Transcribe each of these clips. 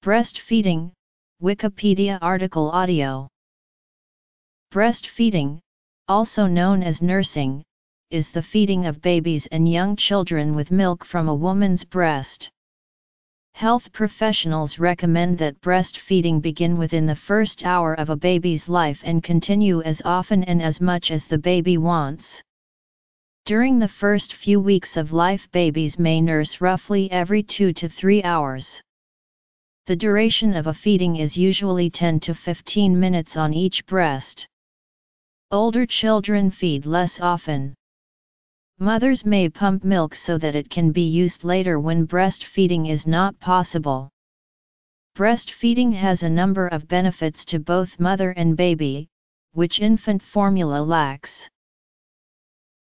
Breastfeeding, Wikipedia article audio. Breastfeeding, also known as nursing, is the feeding of babies and young children with milk from a woman's breast. Health professionals recommend that breastfeeding begin within the first hour of a baby's life and continue as often and as much as the baby wants. During the first few weeks of life babies may nurse roughly every 2 to 3 hours. The duration of a feeding is usually 10 to 15 minutes on each breast. Older children feed less often. Mothers may pump milk so that it can be used later when breastfeeding is not possible. Breastfeeding has a number of benefits to both mother and baby, which infant formula lacks.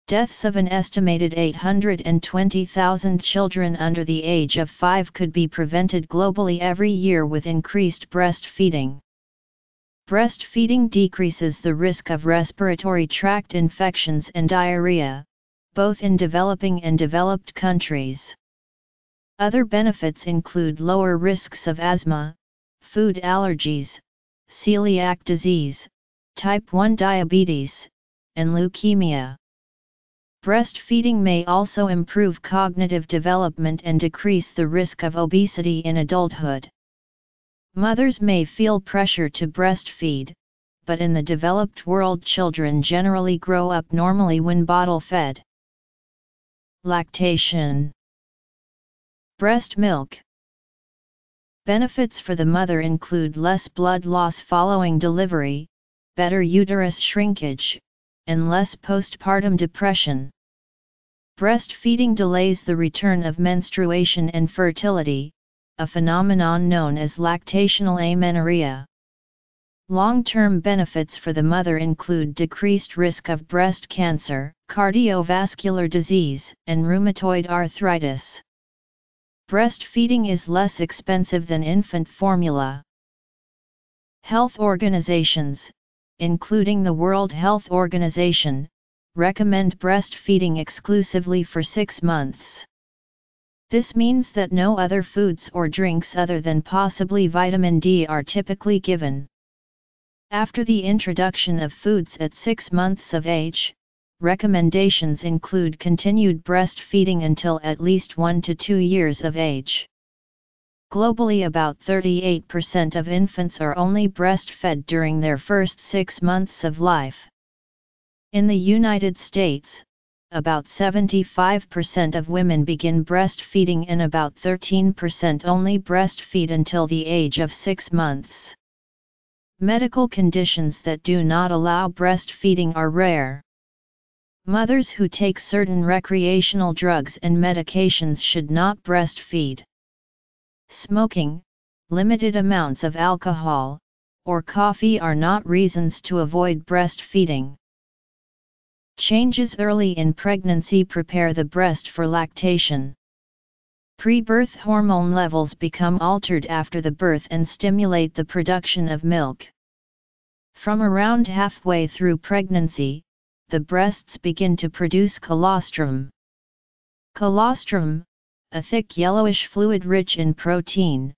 Deaths of an estimated 820,000 children under the age of 5 could be prevented globally every year with increased breastfeeding. Breastfeeding decreases the risk of respiratory tract infections and diarrhea, both in developing and developed countries. Other benefits include lower risks of asthma, food allergies, celiac disease, type 1 diabetes, and leukemia. Breastfeeding may also improve cognitive development and decrease the risk of obesity in adulthood. Mothers may feel pressure to breastfeed, but in the developed world children generally grow up normally when bottle fed. Lactation Breast milk Benefits for the mother include less blood loss following delivery, better uterus shrinkage, and less postpartum depression. Breastfeeding delays the return of menstruation and fertility, a phenomenon known as lactational amenorrhea. Long-term benefits for the mother include decreased risk of breast cancer, cardiovascular disease, and rheumatoid arthritis. Breastfeeding is less expensive than infant formula. Health organizations, including the World Health Organization, recommend breastfeeding exclusively for six months. This means that no other foods or drinks other than possibly vitamin D are typically given. After the introduction of foods at 6 months of age, recommendations include continued breastfeeding until at least 1 to 2 years of age. Globally about 38% of infants are only breastfed during their first 6 months of life. In the United States, about 75% of women begin breastfeeding and about 13% only breastfeed until the age of 6 months. Medical conditions that do not allow breastfeeding are rare. Mothers who take certain recreational drugs and medications should not breastfeed. Smoking, limited amounts of alcohol, or coffee are not reasons to avoid breastfeeding. Changes early in pregnancy prepare the breast for lactation. Pre-birth hormone levels become altered after the birth and stimulate the production of milk. From around halfway through pregnancy, the breasts begin to produce colostrum. Colostrum, a thick yellowish fluid rich in protein,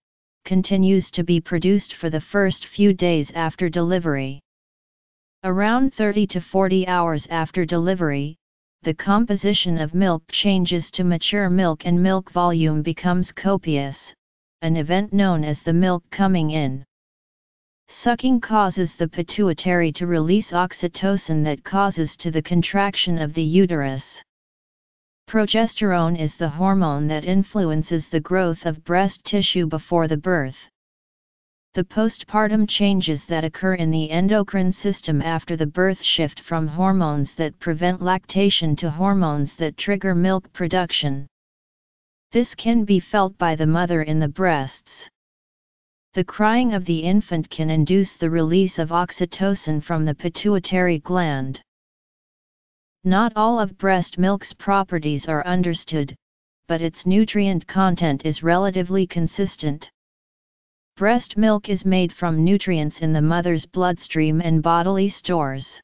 continues to be produced for the first few days after delivery. Around 30 to 40 hours after delivery, the composition of milk changes to mature milk and milk volume becomes copious, an event known as the milk coming in. Sucking causes the pituitary to release oxytocin that causes to the contraction of the uterus. Progesterone is the hormone that influences the growth of breast tissue before the birth. The postpartum changes that occur in the endocrine system after the birth shift from hormones that prevent lactation to hormones that trigger milk production. This can be felt by the mother in the breasts. The crying of the infant can induce the release of oxytocin from the pituitary gland. Not all of breast milk's properties are understood, but its nutrient content is relatively consistent. Breast milk is made from nutrients in the mother's bloodstream and bodily stores.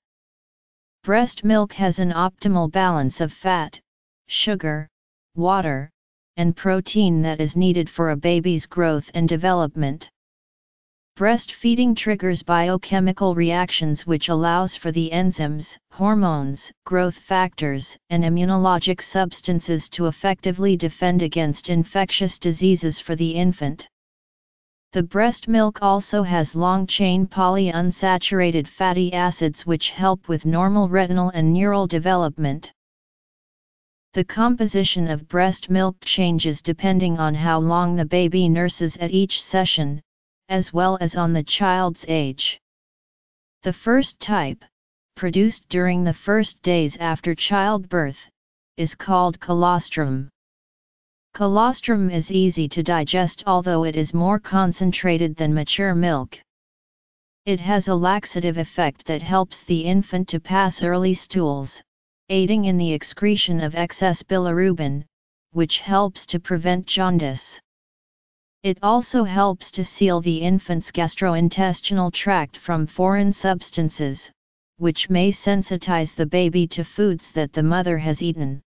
Breast milk has an optimal balance of fat, sugar, water, and protein that is needed for a baby's growth and development. Breastfeeding triggers biochemical reactions which allows for the enzymes, hormones, growth factors, and immunologic substances to effectively defend against infectious diseases for the infant. The breast milk also has long-chain polyunsaturated fatty acids which help with normal retinal and neural development. The composition of breast milk changes depending on how long the baby nurses at each session, as well as on the child's age. The first type, produced during the first days after childbirth, is called colostrum. Colostrum is easy to digest although it is more concentrated than mature milk. It has a laxative effect that helps the infant to pass early stools, aiding in the excretion of excess bilirubin, which helps to prevent jaundice. It also helps to seal the infant's gastrointestinal tract from foreign substances, which may sensitize the baby to foods that the mother has eaten.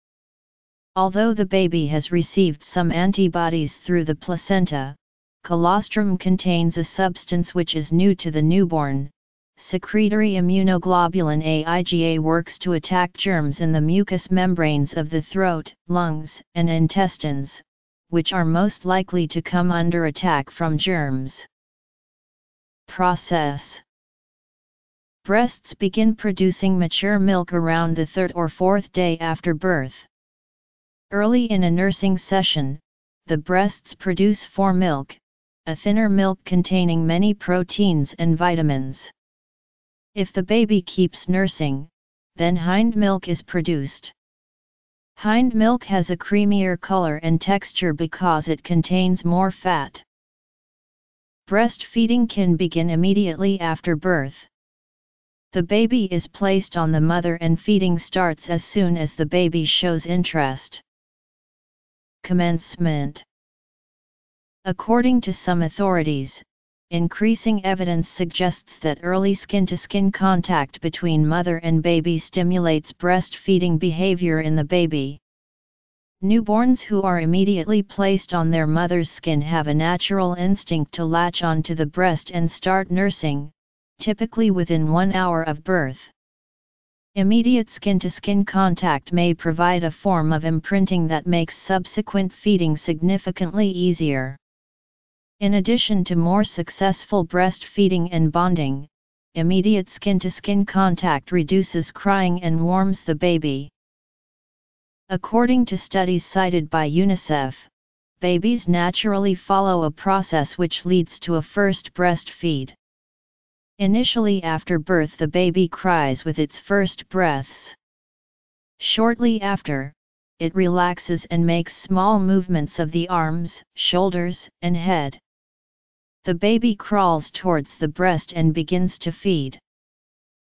Although the baby has received some antibodies through the placenta, colostrum contains a substance which is new to the newborn. Secretory immunoglobulin A IgA works to attack germs in the mucous membranes of the throat, lungs, and intestines, which are most likely to come under attack from germs. Process Breasts begin producing mature milk around the third or fourth day after birth. Early in a nursing session, the breasts produce foremilk, a thinner milk containing many proteins and vitamins. If the baby keeps nursing, then hind milk is produced. Hind milk has a creamier color and texture because it contains more fat. Breastfeeding can begin immediately after birth. The baby is placed on the mother and feeding starts as soon as the baby shows interest. Commencement According to some authorities, increasing evidence suggests that early skin-to-skin -skin contact between mother and baby stimulates breastfeeding behavior in the baby. Newborns who are immediately placed on their mother's skin have a natural instinct to latch onto the breast and start nursing, typically within one hour of birth. Immediate skin-to-skin -skin contact may provide a form of imprinting that makes subsequent feeding significantly easier. In addition to more successful breastfeeding and bonding, immediate skin-to-skin -skin contact reduces crying and warms the baby. According to studies cited by UNICEF, babies naturally follow a process which leads to a first breastfeed. Initially after birth the baby cries with its first breaths. Shortly after, it relaxes and makes small movements of the arms, shoulders, and head. The baby crawls towards the breast and begins to feed.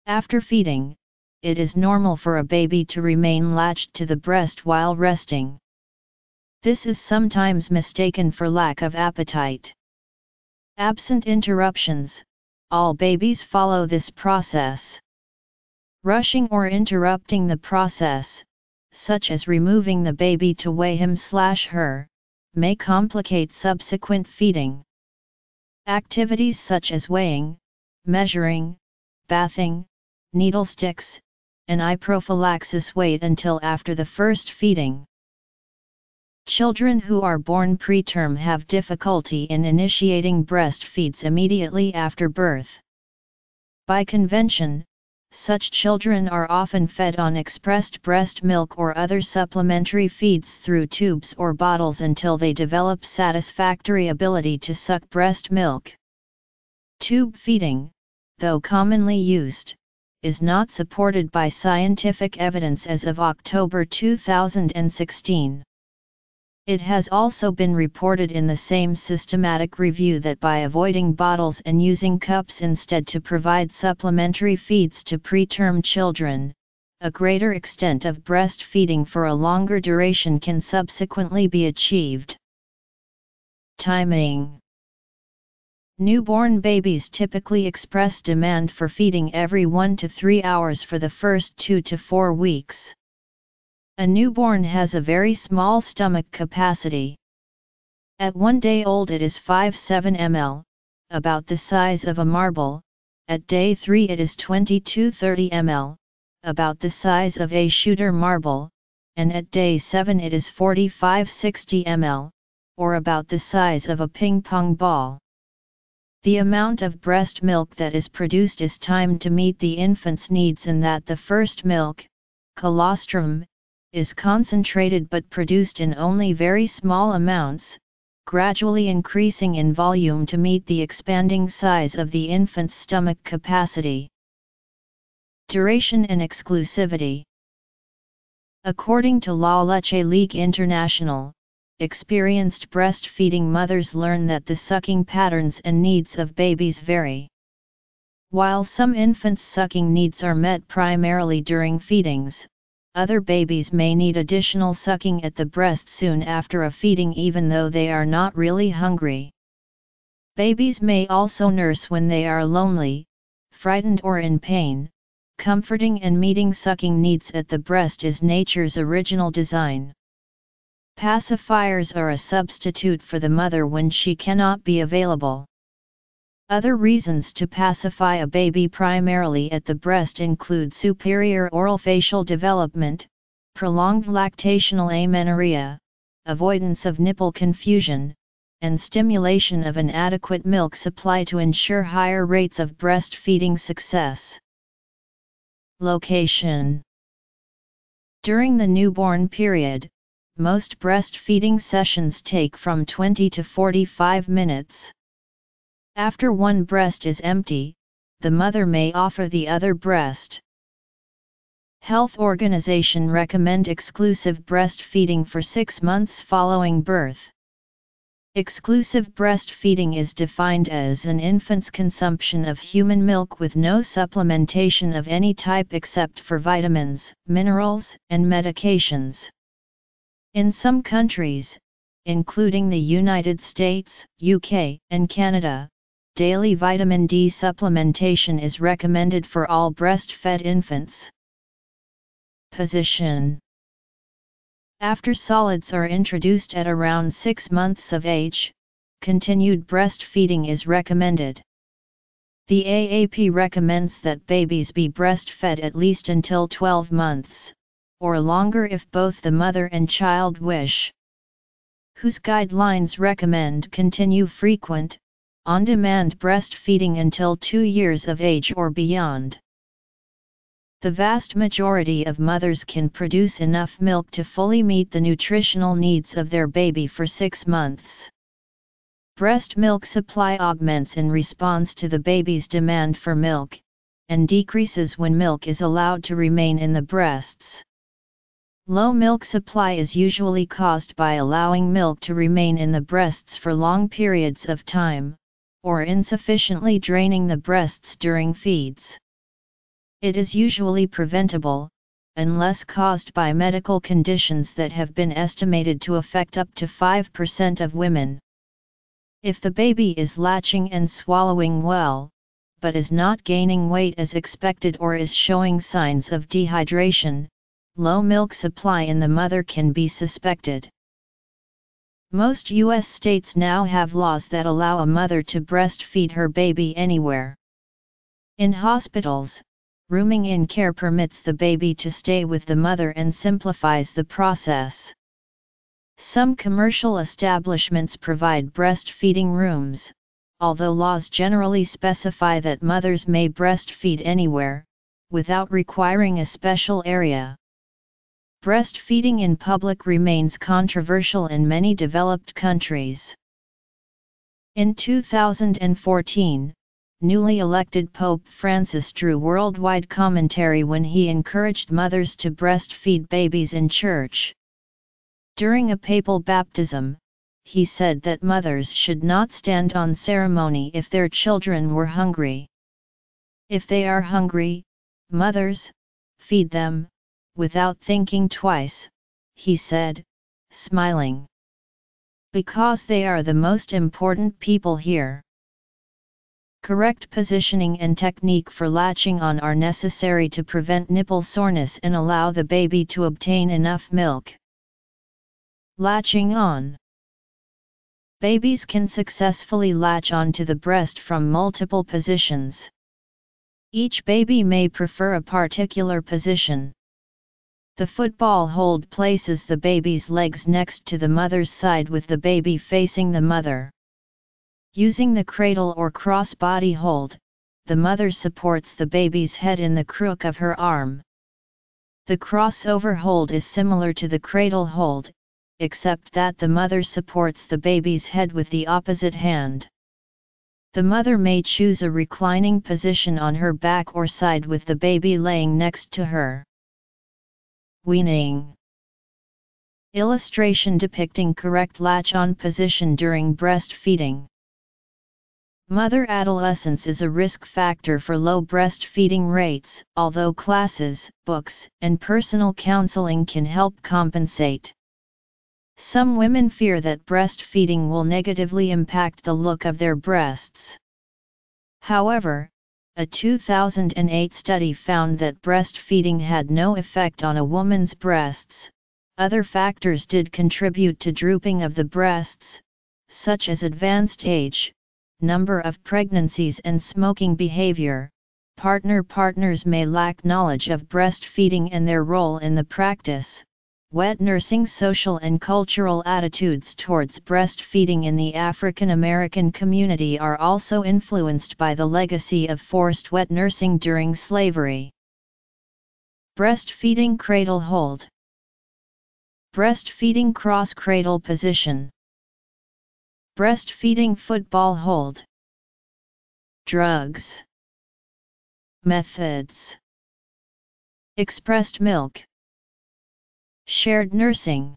After feeding, it is normal for a baby to remain latched to the breast while resting. This is sometimes mistaken for lack of appetite. Absent interruptions, all babies follow this process. Rushing or interrupting the process, such as removing the baby to weigh him slash her, may complicate subsequent feeding. Activities such as weighing, measuring, bathing, needle sticks, and eye prophylaxis wait until after the first feeding. Children who are born preterm have difficulty in initiating breastfeeds immediately after birth. By convention, such children are often fed on expressed breast milk or other supplementary feeds through tubes or bottles until they develop satisfactory ability to suck breast milk. Tube feeding, though commonly used, is not supported by scientific evidence as of October 2016. It has also been reported in the same systematic review that by avoiding bottles and using cups instead to provide supplementary feeds to preterm children, a greater extent of breastfeeding for a longer duration can subsequently be achieved. Timing Newborn babies typically express demand for feeding every 1 to 3 hours for the first 2 to 4 weeks. A newborn has a very small stomach capacity. At one day old it is 5-7 ml, about the size of a marble, at day 3 it is 22-30 ml, about the size of a shooter marble, and at day 7 it is 45-60 ml, or about the size of a ping pong ball. The amount of breast milk that is produced is timed to meet the infant's needs and that the first milk, colostrum, is concentrated but produced in only very small amounts, gradually increasing in volume to meet the expanding size of the infant's stomach capacity. Duration and exclusivity According to La Leche League International, experienced breastfeeding mothers learn that the sucking patterns and needs of babies vary. While some infants' sucking needs are met primarily during feedings, other babies may need additional sucking at the breast soon after a feeding even though they are not really hungry. Babies may also nurse when they are lonely, frightened or in pain. Comforting and meeting sucking needs at the breast is nature's original design. Pacifiers are a substitute for the mother when she cannot be available. Other reasons to pacify a baby primarily at the breast include superior oral facial development, prolonged lactational amenorrhea, avoidance of nipple confusion, and stimulation of an adequate milk supply to ensure higher rates of breastfeeding success. Location During the newborn period, most breastfeeding sessions take from 20 to 45 minutes. After one breast is empty, the mother may offer the other breast. Health Organization recommend exclusive breastfeeding for 6 months following birth. Exclusive breastfeeding is defined as an infant's consumption of human milk with no supplementation of any type except for vitamins, minerals, and medications. In some countries, including the United States, UK, and Canada, daily vitamin D supplementation is recommended for all breastfed infants. Position After solids are introduced at around 6 months of age, continued breastfeeding is recommended. The AAP recommends that babies be breastfed at least until 12 months, or longer if both the mother and child wish. Whose guidelines recommend continue frequent, on-demand breastfeeding until 2 years of age or beyond. The vast majority of mothers can produce enough milk to fully meet the nutritional needs of their baby for 6 months. Breast milk supply augments in response to the baby's demand for milk, and decreases when milk is allowed to remain in the breasts. Low milk supply is usually caused by allowing milk to remain in the breasts for long periods of time, or insufficiently draining the breasts during feeds. It is usually preventable, unless caused by medical conditions that have been estimated to affect up to 5% of women. If the baby is latching and swallowing well, but is not gaining weight as expected or is showing signs of dehydration, low milk supply in the mother can be suspected. Most U.S. states now have laws that allow a mother to breastfeed her baby anywhere. In hospitals, rooming in care permits the baby to stay with the mother and simplifies the process. Some commercial establishments provide breastfeeding rooms, although laws generally specify that mothers may breastfeed anywhere, without requiring a special area. Breastfeeding in public remains controversial in many developed countries. In 2014, newly elected Pope Francis drew worldwide commentary when he encouraged mothers to breastfeed babies in church. During a papal baptism, he said that mothers should not stand on ceremony if their children were hungry. If they are hungry, mothers, feed them, without thinking twice, he said, smiling. Because they are the most important people here. Correct positioning and technique for latching on are necessary to prevent nipple soreness and allow the baby to obtain enough milk. Latching on Babies can successfully latch onto the breast from multiple positions. Each baby may prefer a particular position. The football hold places the baby's legs next to the mother's side with the baby facing the mother. Using the cradle or cross-body hold, the mother supports the baby's head in the crook of her arm. The crossover hold is similar to the cradle hold, except that the mother supports the baby's head with the opposite hand. The mother may choose a reclining position on her back or side with the baby laying next to her. Weaning Illustration depicting correct latch-on position during breastfeeding. Mother adolescence is a risk factor for low breastfeeding rates, although classes, books, and personal counseling can help compensate. Some women fear that breastfeeding will negatively impact the look of their breasts. However, a 2008 study found that breastfeeding had no effect on a woman's breasts. Other factors did contribute to drooping of the breasts, such as advanced age, number of pregnancies and smoking behavior. Partner partners may lack knowledge of breastfeeding and their role in the practice, Wet nursing social and cultural attitudes towards breastfeeding in the African American community are also influenced by the legacy of forced wet nursing during slavery. Breastfeeding cradle hold. Breastfeeding cross cradle position. Breastfeeding football hold. Drugs. Methods. Expressed milk. Shared nursing.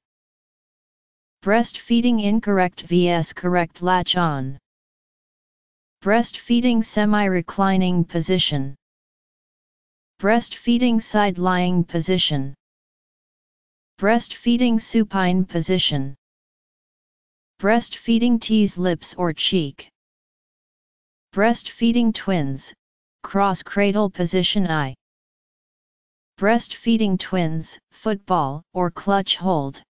Breastfeeding incorrect vs correct latch on. Breastfeeding semi-reclining position. Breastfeeding side-lying position. Breastfeeding supine position. Breastfeeding tease lips or cheek. Breastfeeding twins, cross cradle position I breastfeeding twins, football or clutch hold.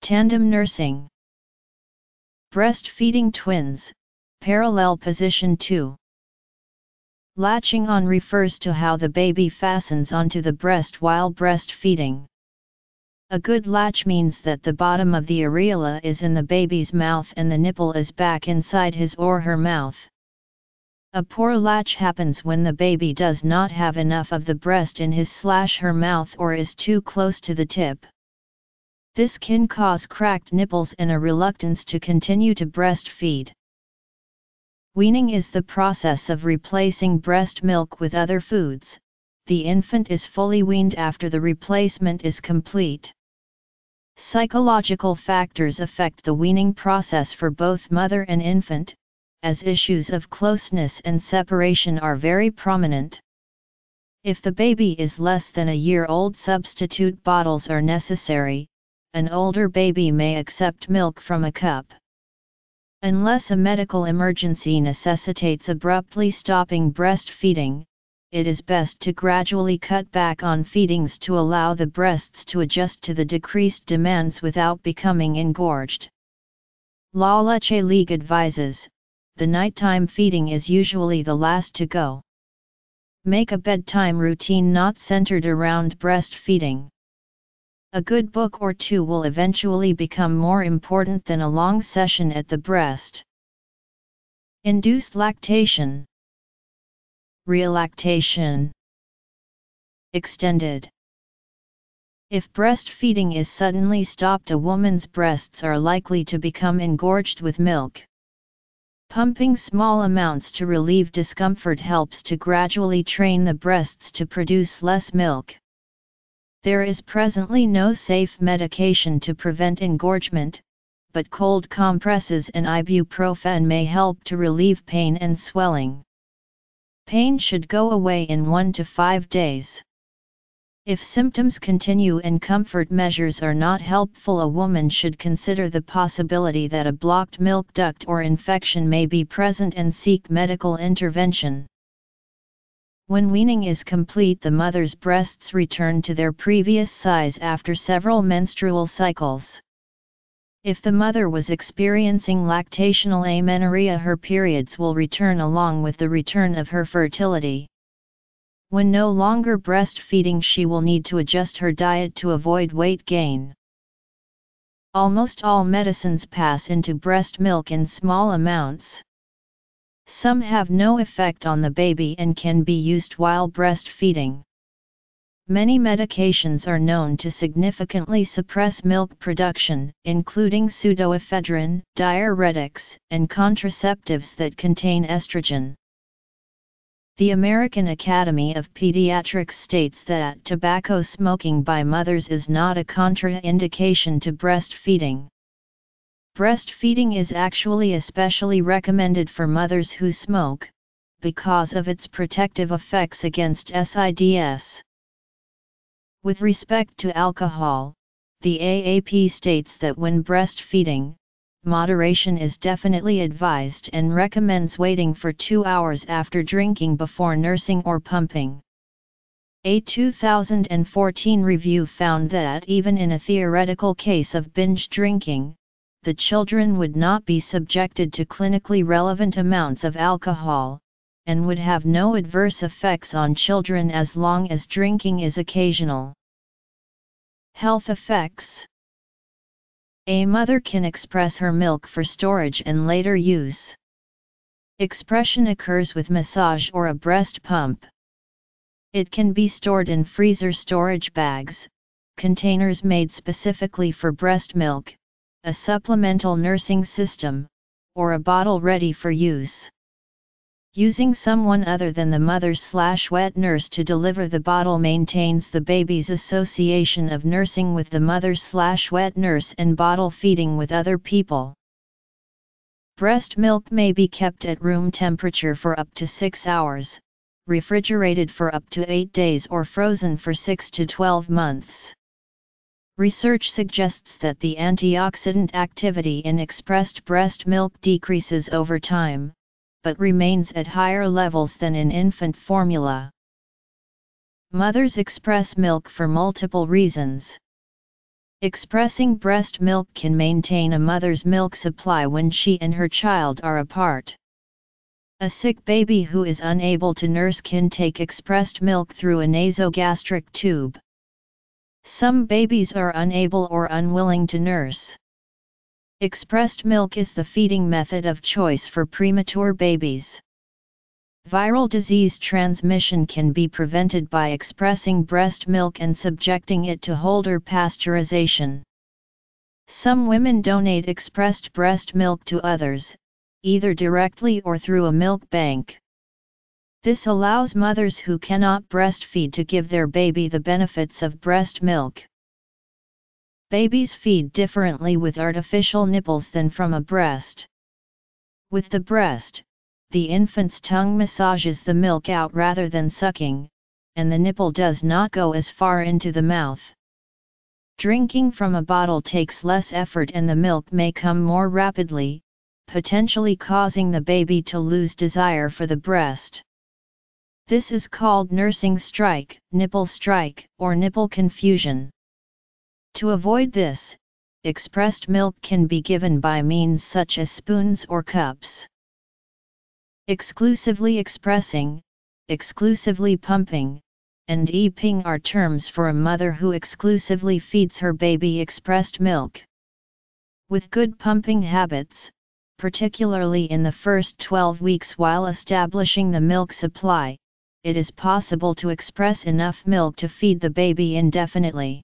Tandem nursing. Breastfeeding twins, parallel position 2. Latching on refers to how the baby fastens onto the breast while breastfeeding. A good latch means that the bottom of the areola is in the baby's mouth and the nipple is back inside his or her mouth. A poor latch happens when the baby does not have enough of the breast in his slash her mouth or is too close to the tip. This can cause cracked nipples and a reluctance to continue to breastfeed. Weaning is the process of replacing breast milk with other foods. The infant is fully weaned after the replacement is complete. Psychological factors affect the weaning process for both mother and infant, as issues of closeness and separation are very prominent. If the baby is less than a year old substitute bottles are necessary, an older baby may accept milk from a cup. Unless a medical emergency necessitates abruptly stopping breastfeeding, it is best to gradually cut back on feedings to allow the breasts to adjust to the decreased demands without becoming engorged. La Leche League advises, the nighttime feeding is usually the last to go. Make a bedtime routine not centered around breastfeeding. A good book or two will eventually become more important than a long session at the breast. Induced lactation. Relactation. Extended. If breastfeeding is suddenly stopped a woman's breasts are likely to become engorged with milk. Pumping small amounts to relieve discomfort helps to gradually train the breasts to produce less milk. There is presently no safe medication to prevent engorgement, but cold compresses and ibuprofen may help to relieve pain and swelling. Pain should go away in 1 to 5 days. If symptoms continue and comfort measures are not helpful a woman should consider the possibility that a blocked milk duct or infection may be present and seek medical intervention. When weaning is complete the mother's breasts return to their previous size after several menstrual cycles. If the mother was experiencing lactational amenorrhea her periods will return along with the return of her fertility. When no longer breastfeeding she will need to adjust her diet to avoid weight gain. Almost all medicines pass into breast milk in small amounts. Some have no effect on the baby and can be used while breastfeeding. Many medications are known to significantly suppress milk production, including pseudoephedrine, diuretics, and contraceptives that contain estrogen. The American Academy of Pediatrics states that tobacco smoking by mothers is not a contraindication to breastfeeding. Breastfeeding is actually especially recommended for mothers who smoke, because of its protective effects against SIDS. With respect to alcohol, the AAP states that when breastfeeding, moderation is definitely advised and recommends waiting for two hours after drinking before nursing or pumping. A 2014 review found that even in a theoretical case of binge drinking, the children would not be subjected to clinically relevant amounts of alcohol, and would have no adverse effects on children as long as drinking is occasional. Health effects a mother can express her milk for storage and later use. Expression occurs with massage or a breast pump. It can be stored in freezer storage bags, containers made specifically for breast milk, a supplemental nursing system, or a bottle ready for use. Using someone other than the mother slash wet nurse to deliver the bottle maintains the baby's association of nursing with the mother slash wet nurse and bottle feeding with other people. Breast milk may be kept at room temperature for up to 6 hours, refrigerated for up to 8 days or frozen for 6 to 12 months. Research suggests that the antioxidant activity in expressed breast milk decreases over time, but remains at higher levels than in infant formula. Mothers express milk for multiple reasons. Expressing breast milk can maintain a mother's milk supply when she and her child are apart. A sick baby who is unable to nurse can take expressed milk through a nasogastric tube. Some babies are unable or unwilling to nurse. Expressed milk is the feeding method of choice for premature babies. Viral disease transmission can be prevented by expressing breast milk and subjecting it to Holder pasteurization. Some women donate expressed breast milk to others, either directly or through a milk bank. This allows mothers who cannot breastfeed to give their baby the benefits of breast milk. Babies feed differently with artificial nipples than from a breast. With the breast, the infant's tongue massages the milk out rather than sucking, and the nipple does not go as far into the mouth. Drinking from a bottle takes less effort and the milk may come more rapidly, potentially causing the baby to lose desire for the breast. This is called nursing strike, nipple strike, or nipple confusion. To avoid this, expressed milk can be given by means such as spoons or cups. Exclusively expressing, exclusively pumping, and EPing are terms for a mother who exclusively feeds her baby expressed milk. With good pumping habits, particularly in the first 12 weeks while establishing the milk supply, it is possible to express enough milk to feed the baby indefinitely.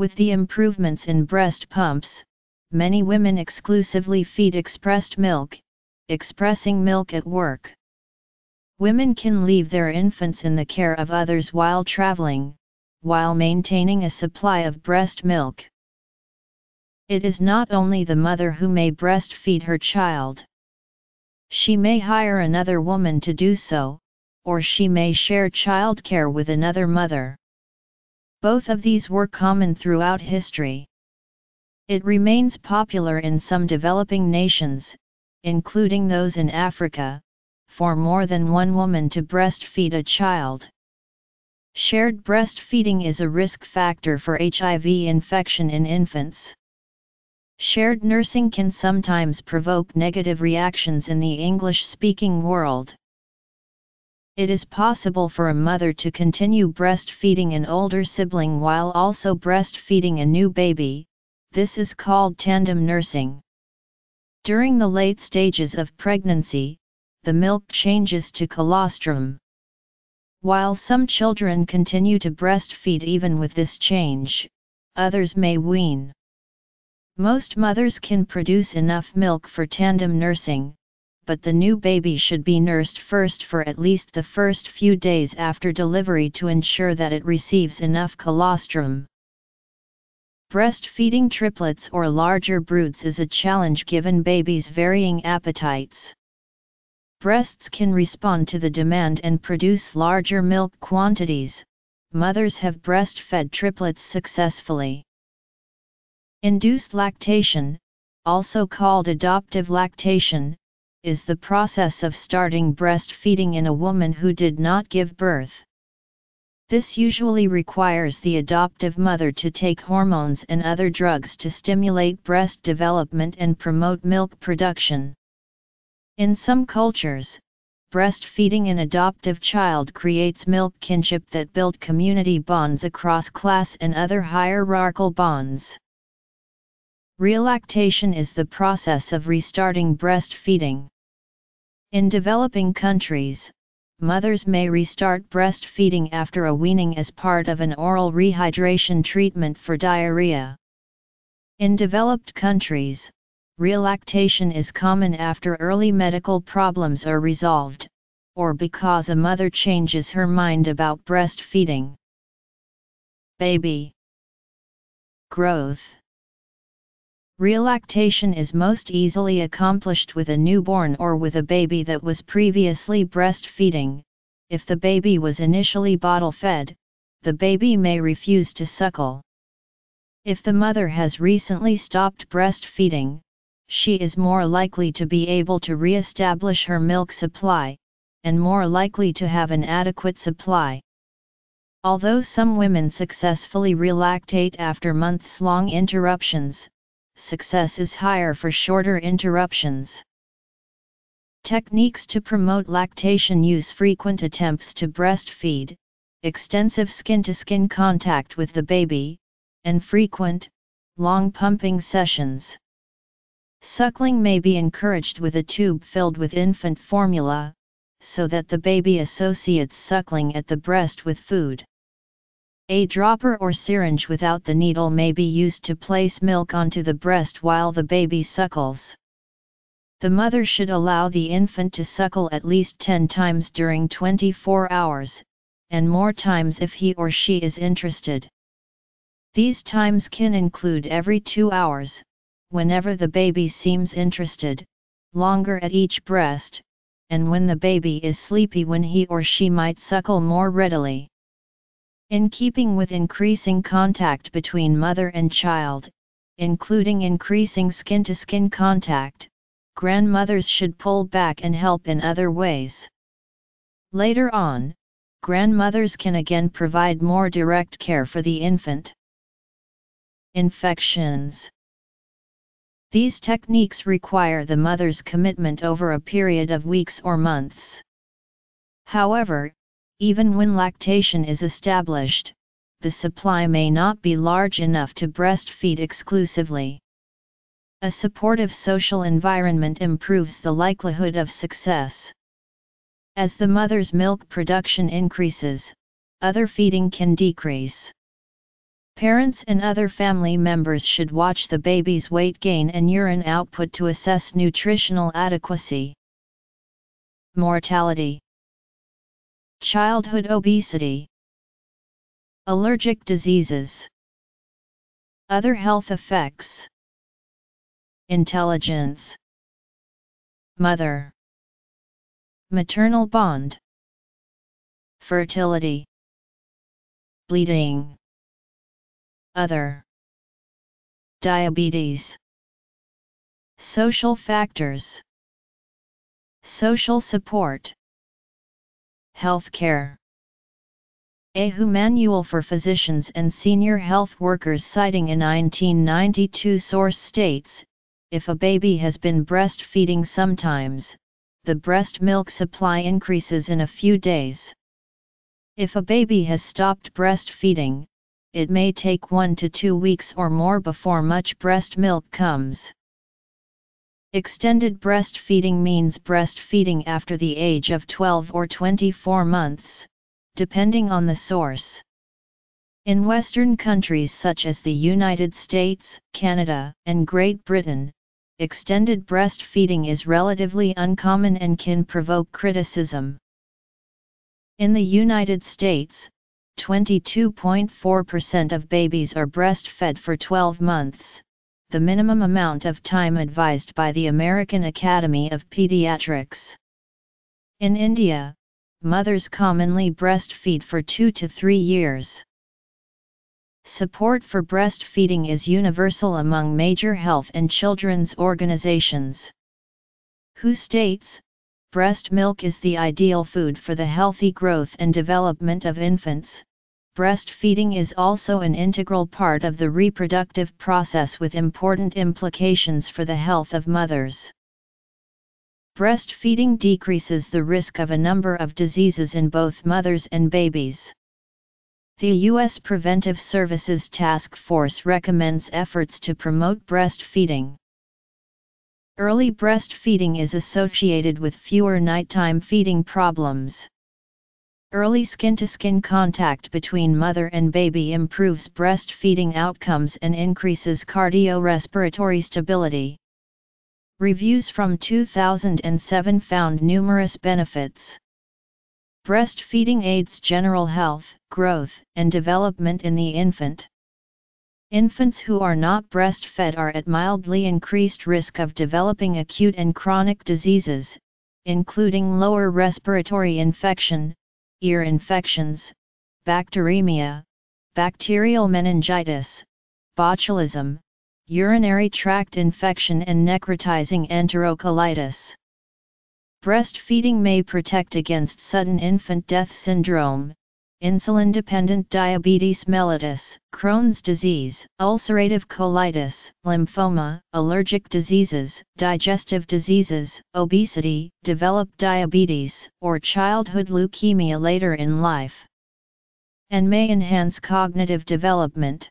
With the improvements in breast pumps, many women exclusively feed expressed milk, expressing milk at work. Women can leave their infants in the care of others while traveling, while maintaining a supply of breast milk. It is not only the mother who may breastfeed her child. She may hire another woman to do so, or she may share childcare with another mother. Both of these were common throughout history. It remains popular in some developing nations, including those in Africa, for more than one woman to breastfeed a child. Shared breastfeeding is a risk factor for HIV infection in infants. Shared nursing can sometimes provoke negative reactions in the English-speaking world. It is possible for a mother to continue breastfeeding an older sibling while also breastfeeding a new baby, this is called tandem nursing. During the late stages of pregnancy, the milk changes to colostrum. While some children continue to breastfeed even with this change, others may wean. Most mothers can produce enough milk for tandem nursing, but the new baby should be nursed first for at least the first few days after delivery to ensure that it receives enough colostrum. Breastfeeding triplets or larger broods is a challenge given babies' varying appetites. Breasts can respond to the demand and produce larger milk quantities. Mothers have breastfed triplets successfully. Induced lactation, also called adoptive lactation, is the process of starting breastfeeding in a woman who did not give birth. This usually requires the adoptive mother to take hormones and other drugs to stimulate breast development and promote milk production. In some cultures, breastfeeding an adoptive child creates milk kinship that build community bonds across class and other hierarchical bonds. Relactation is the process of restarting breastfeeding. In developing countries, mothers may restart breastfeeding after a weaning as part of an oral rehydration treatment for diarrhea. In developed countries, relactation is common after early medical problems are resolved, or because a mother changes her mind about breastfeeding. Baby Growth Relactation is most easily accomplished with a newborn or with a baby that was previously breastfeeding. If the baby was initially bottle fed, the baby may refuse to suckle. If the mother has recently stopped breastfeeding, she is more likely to be able to re-establish her milk supply, and more likely to have an adequate supply. Although some women successfully relactate after months-long interruptions, success is higher for shorter interruptions. Techniques to promote lactation use frequent attempts to breastfeed, extensive skin-to-skin contact with the baby, and frequent, long pumping sessions. Suckling may be encouraged with a tube filled with infant formula, so that the baby associates suckling at the breast with food. A dropper or syringe without the needle may be used to place milk onto the breast while the baby suckles. The mother should allow the infant to suckle at least 10 times during 24 hours, and more times if he or she is interested. These times can include every 2 hours, whenever the baby seems interested, longer at each breast, and when the baby is sleepy when he or she might suckle more readily. In keeping with increasing contact between mother and child, including increasing skin-to-skin contact, grandmothers should pull back and help in other ways. Later on, grandmothers can again provide more direct care for the infant. Infections these techniques require the mother's commitment over a period of weeks or months. However, even when lactation is established, the supply may not be large enough to breastfeed exclusively. A supportive social environment improves the likelihood of success. As the mother's milk production increases, other feeding can decrease. Parents and other family members should watch the baby's weight gain and urine output to assess nutritional adequacy. Mortality Childhood obesity Allergic diseases Other health effects Intelligence Mother Maternal bond Fertility Bleeding Other Diabetes Social factors Social support Healthcare a WHO Manual for Physicians and Senior Health Workers citing a 1992 source states, if a baby has been breastfeeding sometimes, the breast milk supply increases in a few days. If a baby has stopped breastfeeding, it may take one to two weeks or more before much breast milk comes. Extended breastfeeding means breastfeeding after the age of 12 or 24 months, depending on the source. In Western countries such as the United States, Canada, and Great Britain, extended breastfeeding is relatively uncommon and can provoke criticism. In the United States, 22.4% of babies are breastfed for 12 months, the minimum amount of time advised by the American Academy of Pediatrics. In India, mothers commonly breastfeed for two to three years. Support for breastfeeding is universal among major health and children's organizations. WHO states, breast milk is the ideal food for the healthy growth and development of infants. Breastfeeding is also an integral part of the reproductive process with important implications for the health of mothers. Breastfeeding decreases the risk of a number of diseases in both mothers and babies. The U.S. Preventive Services Task Force recommends efforts to promote breastfeeding. Early breastfeeding is associated with fewer nighttime feeding problems. Early skin to skin contact between mother and baby improves breastfeeding outcomes and increases cardiorespiratory stability. Reviews from 2007 found numerous benefits. Breastfeeding aids general health, growth, and development in the infant. Infants who are not breastfed are at mildly increased risk of developing acute and chronic diseases, including lower respiratory infection, ear infections, bacteremia, bacterial meningitis, botulism, urinary tract infection and necrotizing enterocolitis. Breastfeeding may protect against sudden infant death syndrome, insulin-dependent diabetes mellitus, Crohn's disease, ulcerative colitis, lymphoma, allergic diseases, digestive diseases, obesity, developed diabetes, or childhood leukemia later in life. And may enhance cognitive development.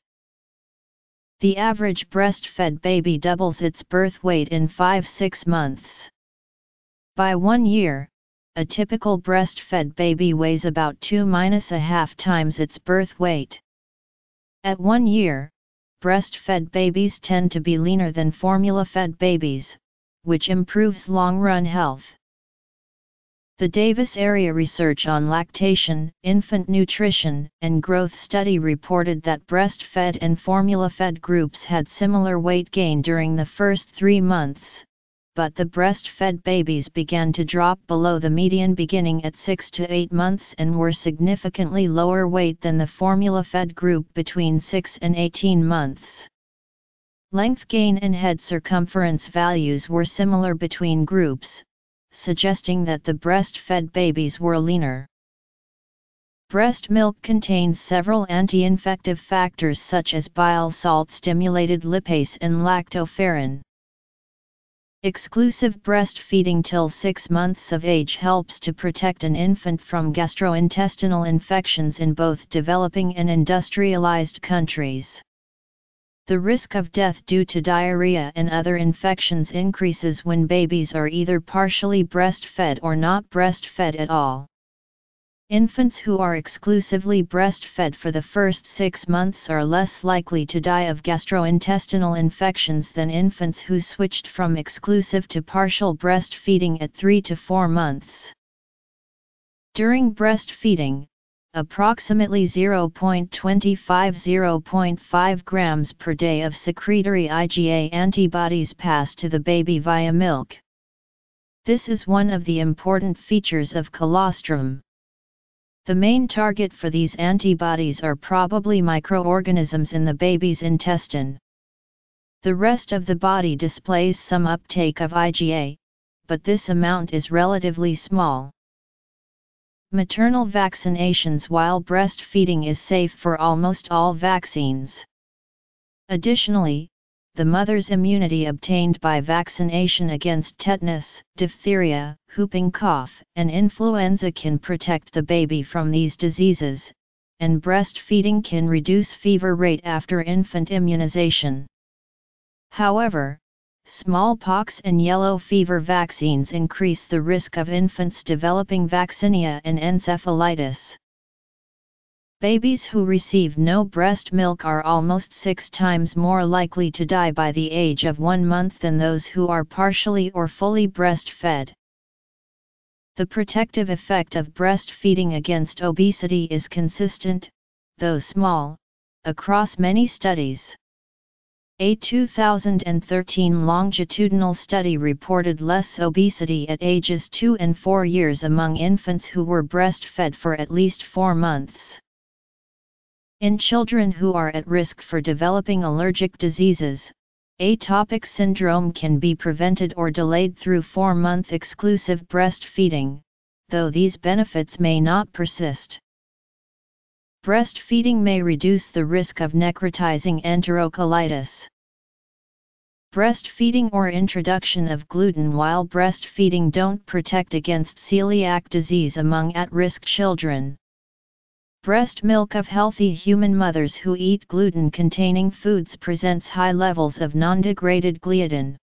The average breastfed baby doubles its birth weight in 5-6 months. By one year, a typical breastfed baby weighs about 2 minus a half times its birth weight. At one year, breastfed babies tend to be leaner than formula-fed babies, which improves long-run health. The Davis Area Research on Lactation, Infant Nutrition, and Growth study reported that breastfed and formula-fed groups had similar weight gain during the first three months, but the breastfed babies began to drop below the median beginning at 6 to 8 months and were significantly lower weight than the formula-fed group between 6 and 18 months. Length gain and head circumference values were similar between groups, suggesting that the breastfed babies were leaner. Breast milk contains several anti-infective factors such as bile salt-stimulated lipase and lactoferrin. Exclusive breastfeeding till 6 months of age helps to protect an infant from gastrointestinal infections in both developing and industrialized countries. The risk of death due to diarrhea and other infections increases when babies are either partially breastfed or not breastfed at all. Infants who are exclusively breastfed for the first six months are less likely to die of gastrointestinal infections than infants who switched from exclusive to partial breastfeeding at 3 to 4 months. During breastfeeding, approximately 0.25-0.5 grams per day of secretory IgA antibodies pass to the baby via milk. This is one of the important features of colostrum. The main target for these antibodies are probably microorganisms in the baby's intestine. The rest of the body displays some uptake of IgA, but this amount is relatively small. Maternal vaccinations while breastfeeding is safe for almost all vaccines. Additionally, the mother's immunity obtained by vaccination against tetanus, diphtheria, whooping cough, and influenza can protect the baby from these diseases, and breastfeeding can reduce fever rate after infant immunization. However, smallpox and yellow fever vaccines increase the risk of infants developing vaccinia and encephalitis. Babies who receive no breast milk are almost six times more likely to die by the age of one month than those who are partially or fully breastfed. The protective effect of breastfeeding against obesity is consistent, though small, across many studies. A 2013 longitudinal study reported less obesity at ages 2 and 4 years among infants who were breastfed for at least 4 months. In children who are at risk for developing allergic diseases, atopic syndrome can be prevented or delayed through 4-month exclusive breastfeeding, though these benefits may not persist. Breastfeeding may reduce the risk of necrotizing enterocolitis. Breastfeeding or introduction of gluten while breastfeeding don't protect against celiac disease among at-risk children. Breast milk of healthy human mothers who eat gluten-containing foods presents high levels of non-degraded gliadin.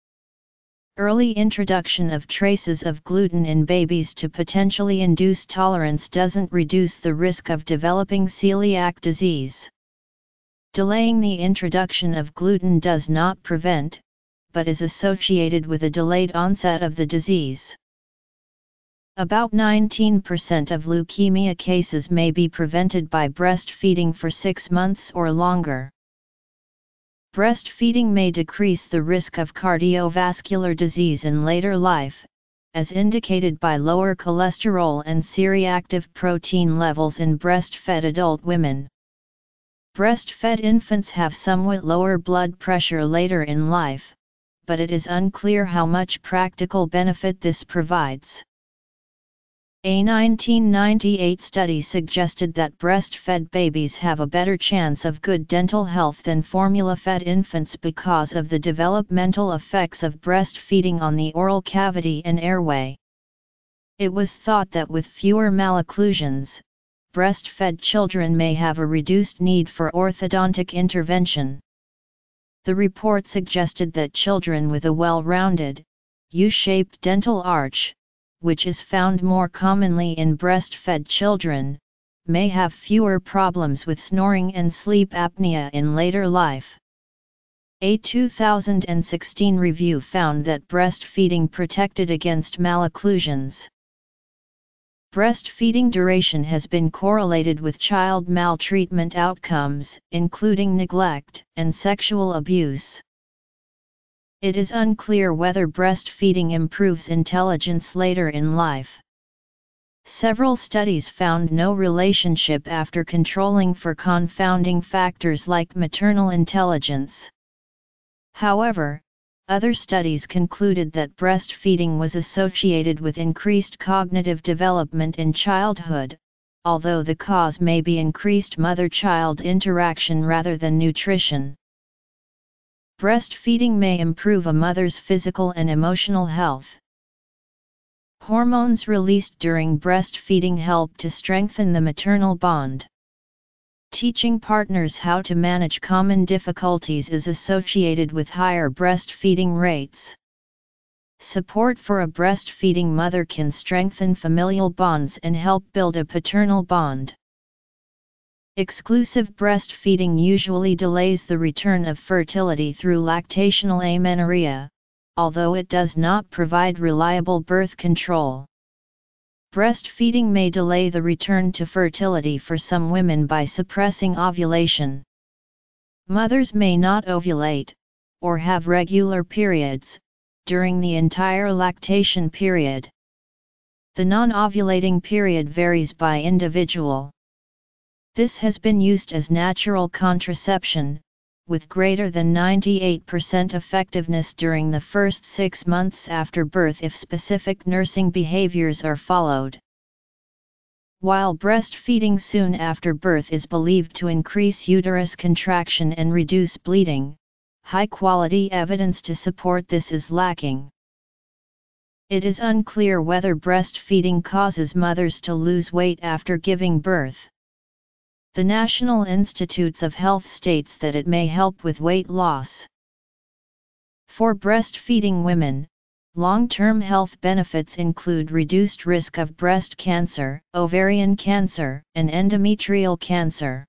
Early introduction of traces of gluten in babies to potentially induce tolerance doesn't reduce the risk of developing celiac disease. Delaying the introduction of gluten does not prevent, but is associated with a delayed onset of the disease. About 19% of leukemia cases may be prevented by breastfeeding for 6 months or longer. Breastfeeding may decrease the risk of cardiovascular disease in later life, as indicated by lower cholesterol and C-reactive protein levels in breastfed adult women. Breastfed infants have somewhat lower blood pressure later in life, but it is unclear how much practical benefit this provides. A 1998 study suggested that breastfed babies have a better chance of good dental health than formula-fed infants because of the developmental effects of breastfeeding on the oral cavity and airway. It was thought that with fewer malocclusions, breastfed children may have a reduced need for orthodontic intervention. The report suggested that children with a well-rounded, U-shaped dental arch, which is found more commonly in breastfed children, may have fewer problems with snoring and sleep apnea in later life. A 2016 review found that breastfeeding protected against malocclusions. Breastfeeding duration has been correlated with child maltreatment outcomes, including neglect and sexual abuse. It is unclear whether breastfeeding improves intelligence later in life. Several studies found no relationship after controlling for confounding factors like maternal intelligence. However, other studies concluded that breastfeeding was associated with increased cognitive development in childhood, although the cause may be increased mother-child interaction rather than nutrition. Breastfeeding may improve a mother's physical and emotional health. Hormones released during breastfeeding help to strengthen the maternal bond. Teaching partners how to manage common difficulties is associated with higher breastfeeding rates. Support for a breastfeeding mother can strengthen familial bonds and help build a paternal bond. Exclusive breastfeeding usually delays the return of fertility through lactational amenorrhea, although it does not provide reliable birth control. Breastfeeding may delay the return to fertility for some women by suppressing ovulation. Mothers may not ovulate, or have regular periods, during the entire lactation period. The non-ovulating period varies by individual. This has been used as natural contraception, with greater than 98% effectiveness during the first six months after birth if specific nursing behaviors are followed. While breastfeeding soon after birth is believed to increase uterus contraction and reduce bleeding, high quality evidence to support this is lacking. It is unclear whether breastfeeding causes mothers to lose weight after giving birth. The National Institutes of Health states that it may help with weight loss. For breastfeeding women, long-term health benefits include reduced risk of breast cancer, ovarian cancer, and endometrial cancer.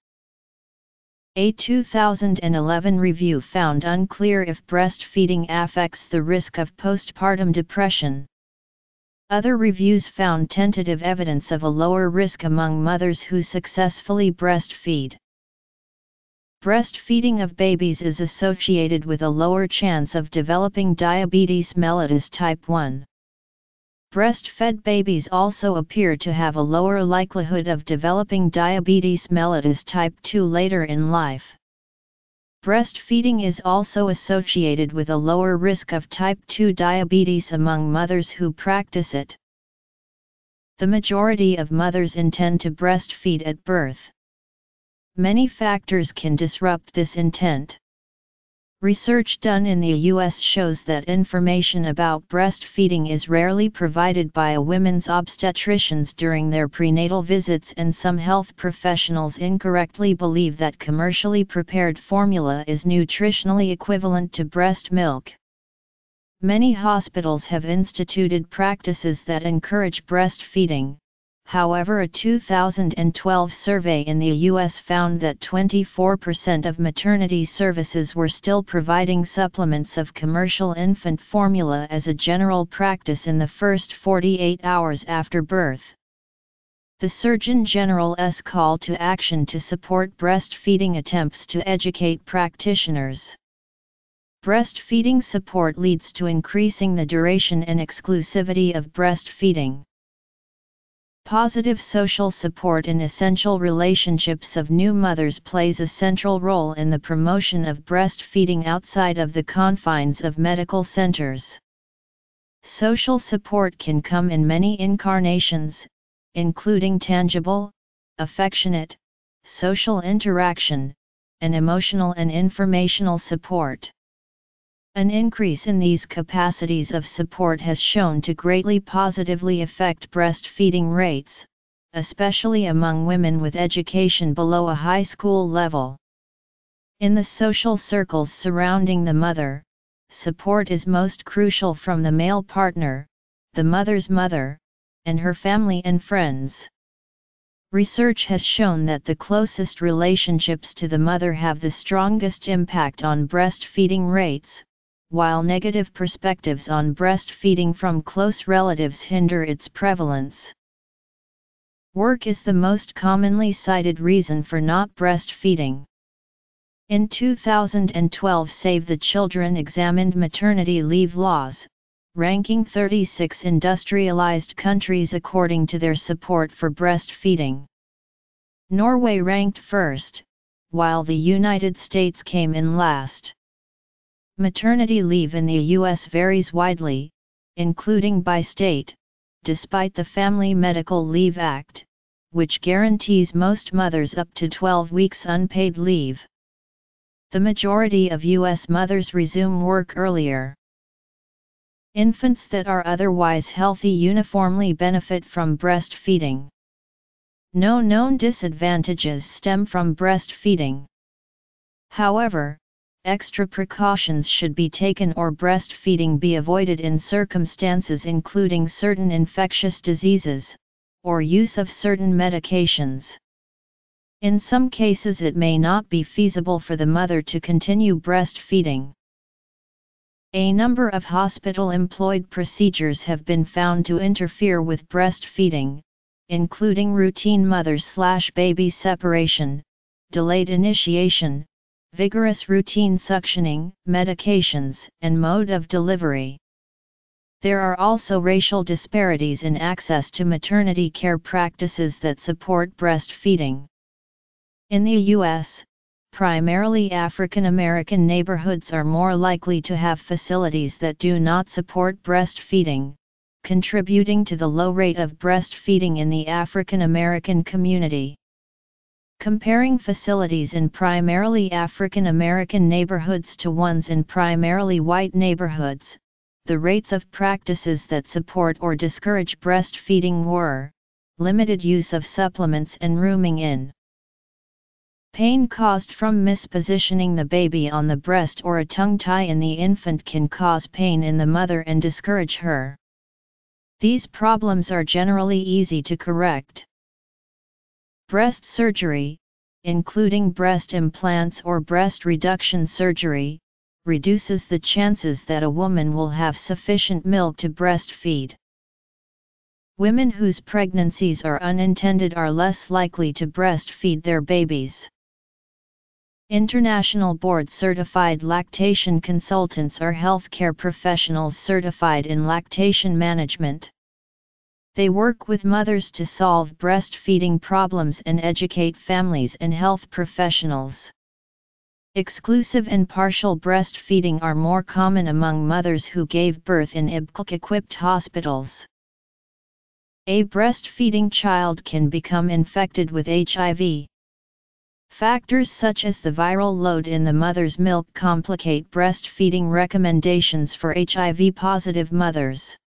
A 2011 review found unclear if breastfeeding affects the risk of postpartum depression. Other reviews found tentative evidence of a lower risk among mothers who successfully breastfeed. Breastfeeding of babies is associated with a lower chance of developing diabetes mellitus type 1. Breastfed babies also appear to have a lower likelihood of developing diabetes mellitus type 2 later in life. Breastfeeding is also associated with a lower risk of type 2 diabetes among mothers who practice it. The majority of mothers intend to breastfeed at birth. Many factors can disrupt this intent. Research done in the US shows that information about breastfeeding is rarely provided by a women's obstetricians during their prenatal visits and some health professionals incorrectly believe that commercially prepared formula is nutritionally equivalent to breast milk. Many hospitals have instituted practices that encourage breastfeeding, However a 2012 survey in the U.S. found that 24% of maternity services were still providing supplements of commercial infant formula as a general practice in the first 48 hours after birth. The Surgeon General's call to action to support breastfeeding attempts to educate practitioners. Breastfeeding support leads to increasing the duration and exclusivity of breastfeeding. Positive social support in essential relationships of new mothers plays a central role in the promotion of breastfeeding outside of the confines of medical centers. Social support can come in many incarnations, including tangible, affectionate, social interaction, and emotional and informational support. An increase in these capacities of support has shown to greatly positively affect breastfeeding rates, especially among women with education below a high school level. In the social circles surrounding the mother, support is most crucial from the male partner, the mother's mother, and her family and friends. Research has shown that the closest relationships to the mother have the strongest impact on breastfeeding rates, while negative perspectives on breastfeeding from close relatives hinder its prevalence. Work is the most commonly cited reason for not breastfeeding. In 2012 Save the Children examined maternity leave laws, ranking 36 industrialized countries according to their support for breastfeeding. Norway ranked first, while the United States came in last. Maternity leave in the U.S. varies widely, including by state, despite the Family Medical Leave Act, which guarantees most mothers up to 12 weeks unpaid leave. The majority of U.S. mothers resume work earlier. Infants that are otherwise healthy uniformly benefit from breastfeeding. No known disadvantages stem from breastfeeding. However, extra precautions should be taken or breastfeeding be avoided in circumstances including certain infectious diseases, or use of certain medications. In some cases it may not be feasible for the mother to continue breastfeeding. A number of hospital-employed procedures have been found to interfere with breastfeeding, including routine mother-slash-baby separation, delayed initiation, vigorous routine suctioning, medications, and mode of delivery. There are also racial disparities in access to maternity care practices that support breastfeeding. In the U.S., primarily African American neighborhoods are more likely to have facilities that do not support breastfeeding, contributing to the low rate of breastfeeding in the African American community. Comparing facilities in primarily African American neighborhoods to ones in primarily white neighborhoods, the rates of practices that support or discourage breastfeeding were limited use of supplements and rooming in. Pain caused from mispositioning the baby on the breast or a tongue tie in the infant can cause pain in the mother and discourage her. These problems are generally easy to correct. Breast surgery, including breast implants or breast reduction surgery, reduces the chances that a woman will have sufficient milk to breastfeed. Women whose pregnancies are unintended are less likely to breastfeed their babies. International board certified lactation consultants are healthcare professionals certified in lactation management. They work with mothers to solve breastfeeding problems and educate families and health professionals. Exclusive and partial breastfeeding are more common among mothers who gave birth in IBCLC-equipped hospitals. A breastfeeding child can become infected with HIV. Factors such as the viral load in the mother's milk complicate breastfeeding recommendations for HIV-positive mothers.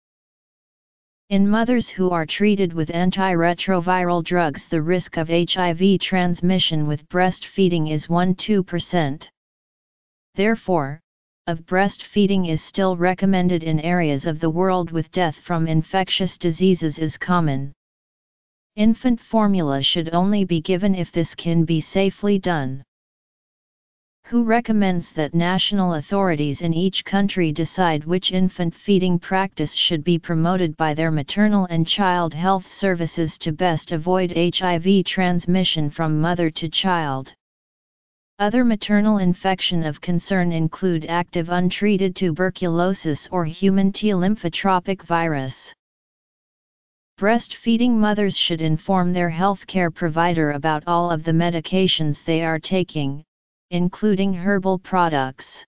In mothers who are treated with antiretroviral drugs the risk of HIV transmission with breastfeeding is 1-2%. Therefore, of breastfeeding is still recommended in areas of the world with death from infectious diseases is common. Infant formula should only be given if this can be safely done. Who recommends that national authorities in each country decide which infant feeding practice should be promoted by their maternal and child health services to best avoid HIV transmission from mother to child? Other maternal infection of concern include active untreated tuberculosis or human T lymphotropic virus. Breastfeeding mothers should inform their healthcare provider about all of the medications they are taking, including herbal products.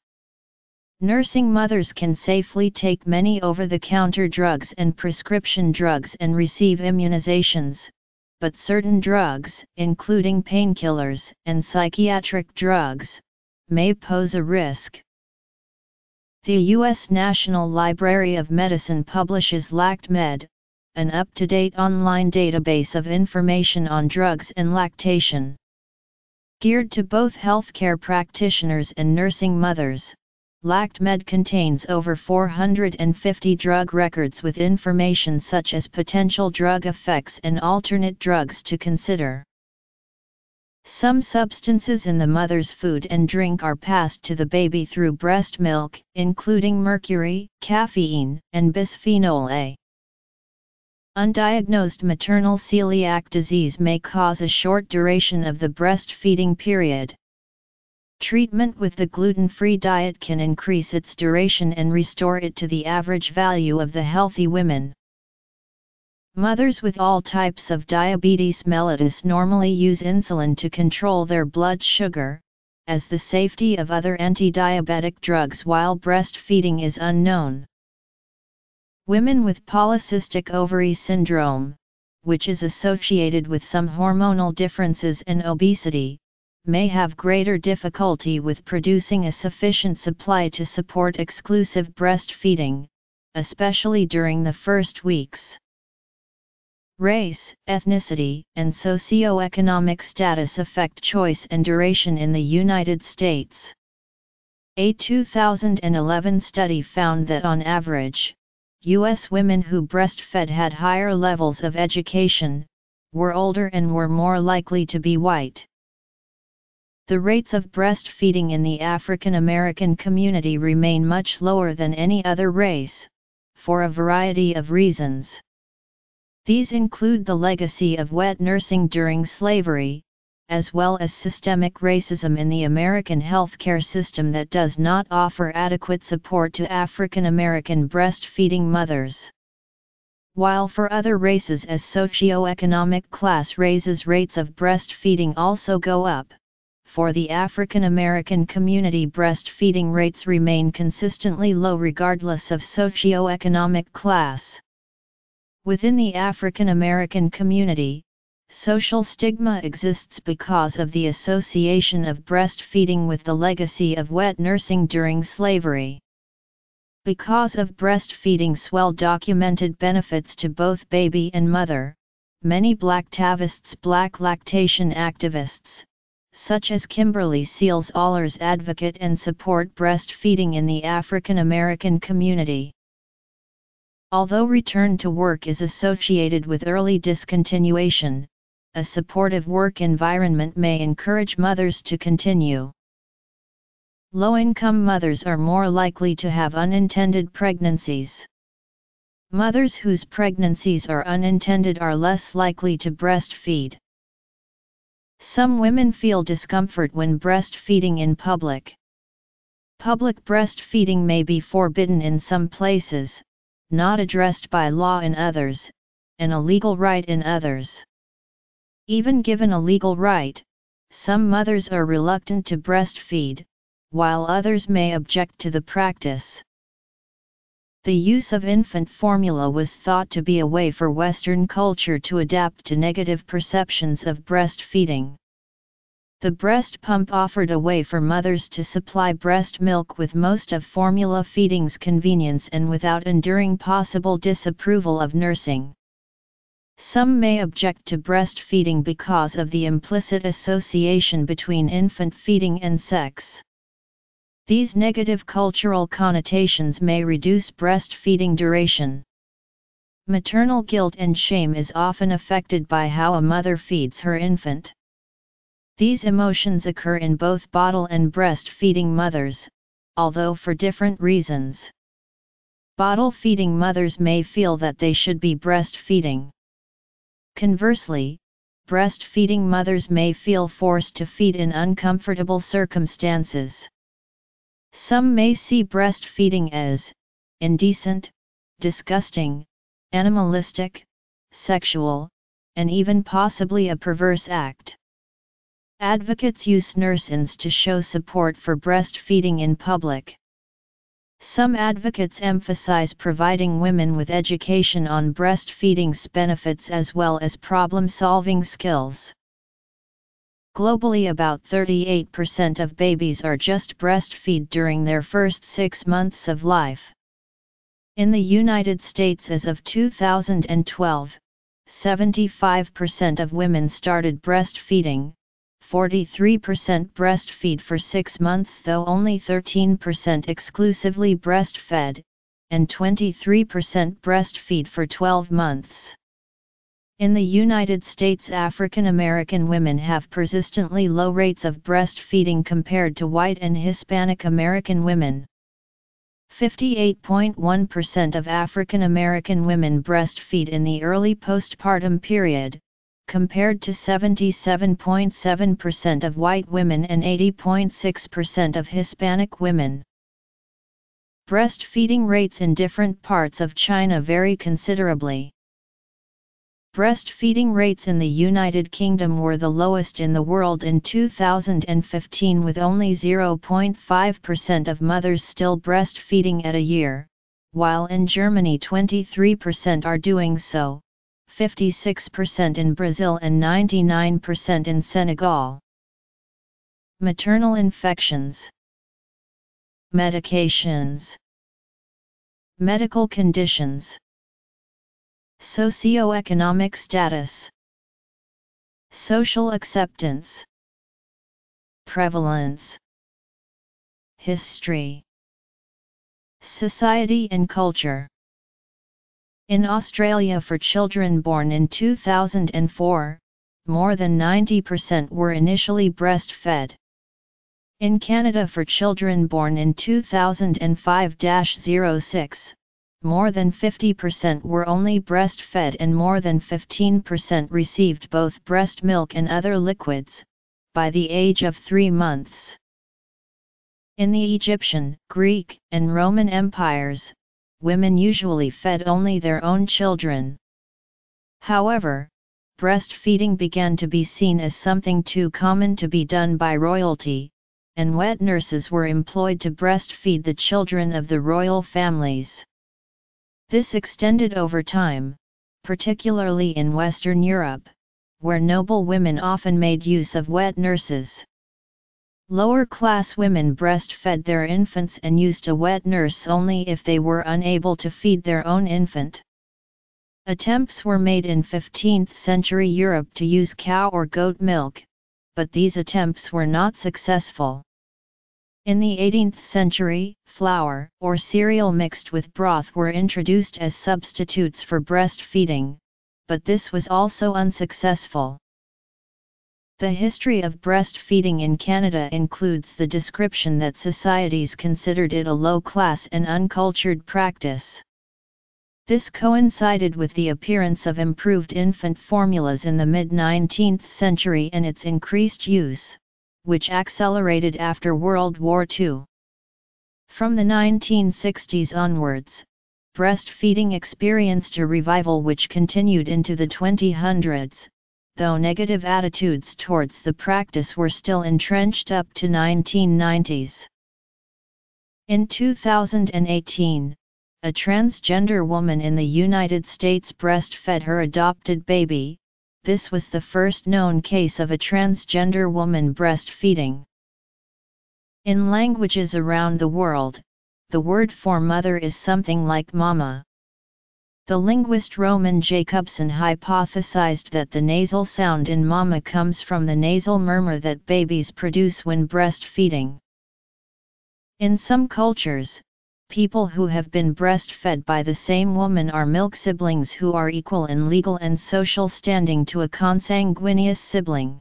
Nursing mothers can safely take many over-the-counter drugs and prescription drugs and receive immunizations, but certain drugs, including painkillers and psychiatric drugs, may pose a risk. The U.S. National Library of Medicine publishes LactMed, an up-to-date online database of information on drugs and lactation. Geared to both healthcare practitioners and nursing mothers, LactMed contains over 450 drug records with information such as potential drug effects and alternate drugs to consider. Some substances in the mother's food and drink are passed to the baby through breast milk, including mercury, caffeine, and bisphenol A. Undiagnosed maternal celiac disease may cause a short duration of the breastfeeding period. Treatment with the gluten-free diet can increase its duration and restore it to the average value of the healthy women. Mothers with all types of diabetes mellitus normally use insulin to control their blood sugar, as the safety of other anti-diabetic drugs while breastfeeding is unknown. Women with polycystic ovary syndrome, which is associated with some hormonal differences and obesity, may have greater difficulty with producing a sufficient supply to support exclusive breastfeeding, especially during the first weeks. Race, ethnicity, and socioeconomic status affect choice and duration in the United States. A 2011 study found that on average, U.S. women who breastfed had higher levels of education, were older and were more likely to be white. The rates of breastfeeding in the African American community remain much lower than any other race, for a variety of reasons. These include the legacy of wet nursing during slavery, as well as systemic racism in the American healthcare system that does not offer adequate support to African American breastfeeding mothers. While for other races as socio-economic class raises rates of breastfeeding also go up, for the African American community breastfeeding rates remain consistently low regardless of socio-economic class. Within the African American community, social stigma exists because of the association of breastfeeding with the legacy of wet nursing during slavery. Because of breastfeeding's well-documented benefits to both baby and mother, many Blacktavists black lactation activists, such as Kimberly Seals Allers advocate and support breastfeeding in the African American community. Although return to work is associated with early discontinuation, a supportive work environment may encourage mothers to continue. Low-income mothers are more likely to have unintended pregnancies. Mothers whose pregnancies are unintended are less likely to breastfeed. Some women feel discomfort when breastfeeding in public. Public breastfeeding may be forbidden in some places, not addressed by law in others, and a legal right in others. Even given a legal right, some mothers are reluctant to breastfeed, while others may object to the practice. The use of infant formula was thought to be a way for Western culture to adapt to negative perceptions of breastfeeding. The breast pump offered a way for mothers to supply breast milk with most of formula feeding's convenience and without enduring possible disapproval of nursing. Some may object to breastfeeding because of the implicit association between infant feeding and sex. These negative cultural connotations may reduce breastfeeding duration. Maternal guilt and shame is often affected by how a mother feeds her infant. These emotions occur in both bottle and breastfeeding mothers, although for different reasons. Bottle feeding mothers may feel that they should be breastfeeding. Conversely, breastfeeding mothers may feel forced to feed in uncomfortable circumstances. Some may see breastfeeding as indecent, disgusting, animalistic, sexual, and even possibly a perverse act. Advocates use nurse-ins to show support for breastfeeding in public. Some advocates emphasize providing women with education on breastfeeding's benefits as well as problem-solving skills. Globally about 38% of babies are just breastfed during their first six months of life. In the United States as of 2012, 75% of women started breastfeeding, 43% breastfeed for 6 months though only 13% exclusively breastfed, and 23% breastfeed for 12 months. In the United States African American women have persistently low rates of breastfeeding compared to white and Hispanic American women. 58.1% of African American women breastfeed in the early postpartum period, compared to 77.7% of white women and 80.6% of Hispanic women. Breastfeeding rates in different parts of China vary considerably. Breastfeeding rates in the United Kingdom were the lowest in the world in 2015 with only 0.5% of mothers still breastfeeding at a year, while in Germany 23% are doing so, 56% in Brazil and 99% in Senegal. Maternal infections. Medications. Medical conditions. Socioeconomic status. Social acceptance. Prevalence. History. Society and culture In Australia for children born in 2004, more than 90% were initially breastfed. In Canada for children born in 2005-06, more than 50% were only breastfed and more than 15% received both breast milk and other liquids, by the age of three months. In the Egyptian, Greek, and Roman empires, women usually fed only their own children. However, breastfeeding began to be seen as something too common to be done by royalty, and wet nurses were employed to breastfeed the children of the royal families. This extended over time, particularly in Western Europe, where noble women often made use of wet nurses. Lower class women breastfed their infants and used a wet nurse only if they were unable to feed their own infant. Attempts were made in 15th century Europe to use cow or goat milk, but these attempts were not successful. In the 18th century, flour or cereal mixed with broth were introduced as substitutes for breastfeeding, but this was also unsuccessful. The history of breastfeeding in Canada includes the description that societies considered it a low-class and uncultured practice. This coincided with the appearance of improved infant formulas in the mid-19th century and its increased use, which accelerated after World War II. From the 1960s onwards, breastfeeding experienced a revival which continued into the 2000s, though negative attitudes towards the practice were still entrenched up to 1990s. In 2018, a transgender woman in the United States breastfed her adopted baby, this was the first known case of a transgender woman breastfeeding. In languages around the world, the word for mother is something like mama. The linguist Roman Jakobson hypothesized that the nasal sound in mama comes from the nasal murmur that babies produce when breastfeeding. In some cultures, people who have been breastfed by the same woman are milk siblings who are equal in legal and social standing to a consanguineous sibling.